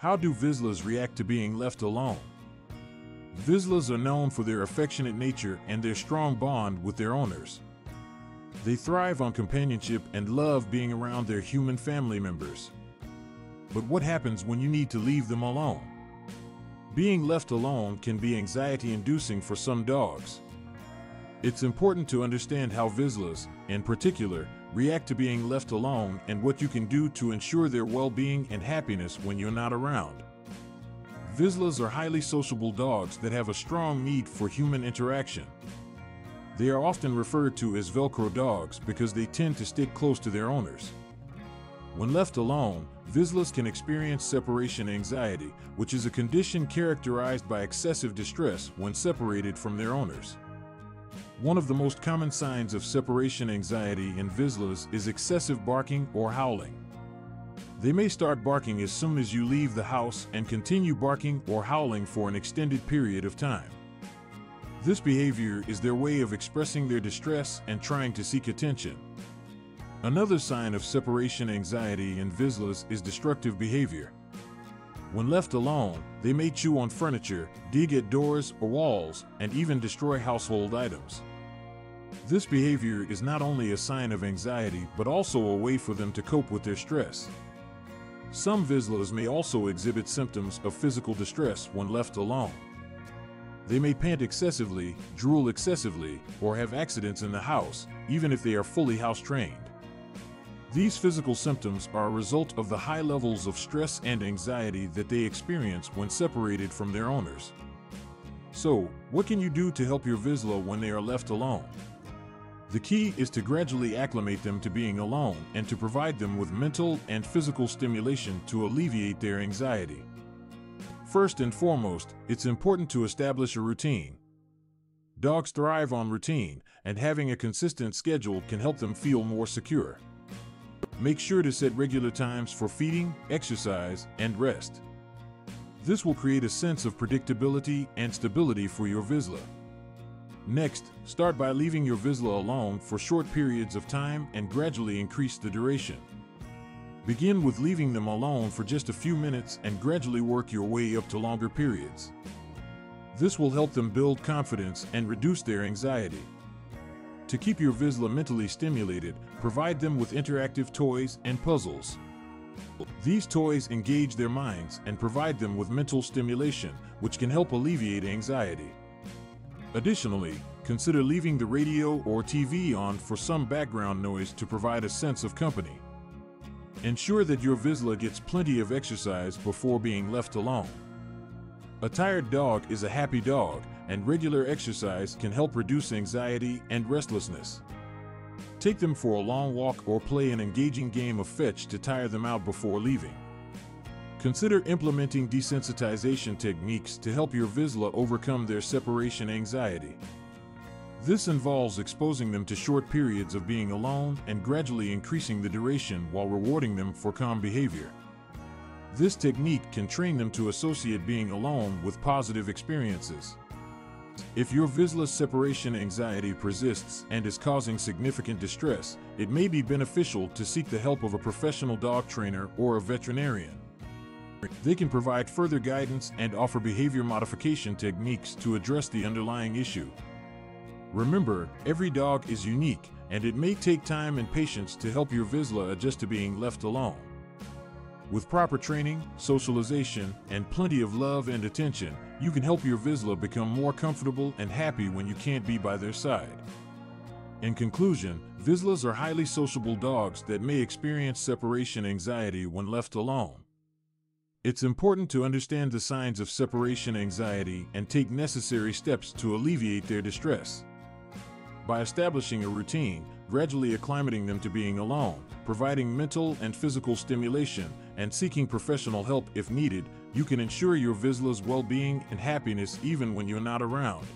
How do Vizslas react to being left alone? Vizslas are known for their affectionate nature and their strong bond with their owners. They thrive on companionship and love being around their human family members. But what happens when you need to leave them alone? Being left alone can be anxiety inducing for some dogs. It's important to understand how Vizslas, in particular, react to being left alone and what you can do to ensure their well being and happiness when you're not around. Vizslas are highly sociable dogs that have a strong need for human interaction. They are often referred to as Velcro dogs because they tend to stick close to their owners. When left alone, Vizslas can experience separation anxiety, which is a condition characterized by excessive distress when separated from their owners. One of the most common signs of separation anxiety in Vizslas is excessive barking or howling. They may start barking as soon as you leave the house and continue barking or howling for an extended period of time. This behavior is their way of expressing their distress and trying to seek attention. Another sign of separation anxiety in Vizslas is destructive behavior. When left alone, they may chew on furniture, dig at doors or walls, and even destroy household items. This behavior is not only a sign of anxiety but also a way for them to cope with their stress. Some Vizslas may also exhibit symptoms of physical distress when left alone. They may pant excessively, drool excessively, or have accidents in the house, even if they are fully house trained. These physical symptoms are a result of the high levels of stress and anxiety that they experience when separated from their owners. So, what can you do to help your Vizsla when they are left alone? The key is to gradually acclimate them to being alone and to provide them with mental and physical stimulation to alleviate their anxiety. First and foremost, it's important to establish a routine. Dogs thrive on routine, and having a consistent schedule can help them feel more secure. Make sure to set regular times for feeding, exercise, and rest. This will create a sense of predictability and stability for your Vizsla. Next, start by leaving your Vizsla alone for short periods of time and gradually increase the duration. Begin with leaving them alone for just a few minutes and gradually work your way up to longer periods. This will help them build confidence and reduce their anxiety. To keep your Vizsla mentally stimulated, provide them with interactive toys and puzzles. These toys engage their minds and provide them with mental stimulation, which can help alleviate anxiety. Additionally, consider leaving the radio or TV on for some background noise to provide a sense of company. Ensure that your Vizsla gets plenty of exercise before being left alone. A tired dog is a happy dog, and regular exercise can help reduce anxiety and restlessness. Take them for a long walk or play an engaging game of fetch to tire them out before leaving. Consider implementing desensitization techniques to help your Vizsla overcome their separation anxiety. This involves exposing them to short periods of being alone and gradually increasing the duration while rewarding them for calm behavior. This technique can train them to associate being alone with positive experiences. If your Vizsla separation anxiety persists and is causing significant distress, it may be beneficial to seek the help of a professional dog trainer or a veterinarian. They can provide further guidance and offer behavior modification techniques to address the underlying issue. Remember, every dog is unique, and it may take time and patience to help your Vizsla adjust to being left alone. With proper training, socialization, and plenty of love and attention, you can help your Vizsla become more comfortable and happy when you can't be by their side. In conclusion, Vizslas are highly sociable dogs that may experience separation anxiety when left alone. It's important to understand the signs of separation anxiety and take necessary steps to alleviate their distress. By establishing a routine, gradually acclimating them to being alone, providing mental and physical stimulation, and seeking professional help if needed, you can ensure your Vizsla's well being and happiness even when you're not around.